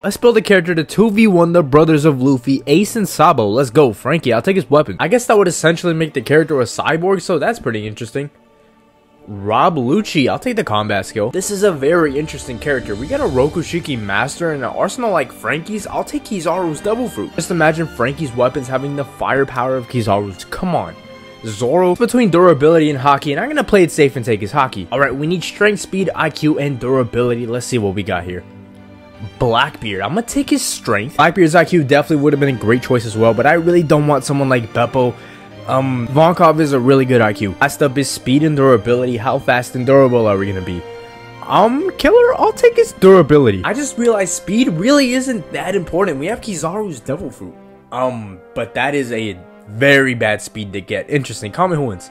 Let's build a character to 2v1 the brothers of Luffy, Ace and Sabo. Let's go. Franky. I'll take his weapon. I guess that would essentially make the character a cyborg, so that's pretty interesting. Rob Lucci, I'll take the combat skill. This is a very interesting character. We got a Rokushiki master and an arsenal like Franky's. I'll take Kizaru's Devil Fruit. Just imagine Franky's weapons having the firepower of Kizaru's. Come on. Zoro between durability and haki, and I'm gonna play it safe and take his haki. Alright, we need strength, speed, IQ, and durability. Let's see what we got here. Blackbeard. I'm gonna take his strength. Blackbeard's IQ definitely would have been a great choice as well, but I really don't want someone like Bepo. Um, Ivankov is a really good IQ. Last up is speed and durability. How fast and durable are we gonna be? Um, Killer, I'll take his durability. I just realized speed really isn't that important. We have Kizaru's Devil Fruit. Um, but that is a very bad speed to get. Interesting. Comment who wins.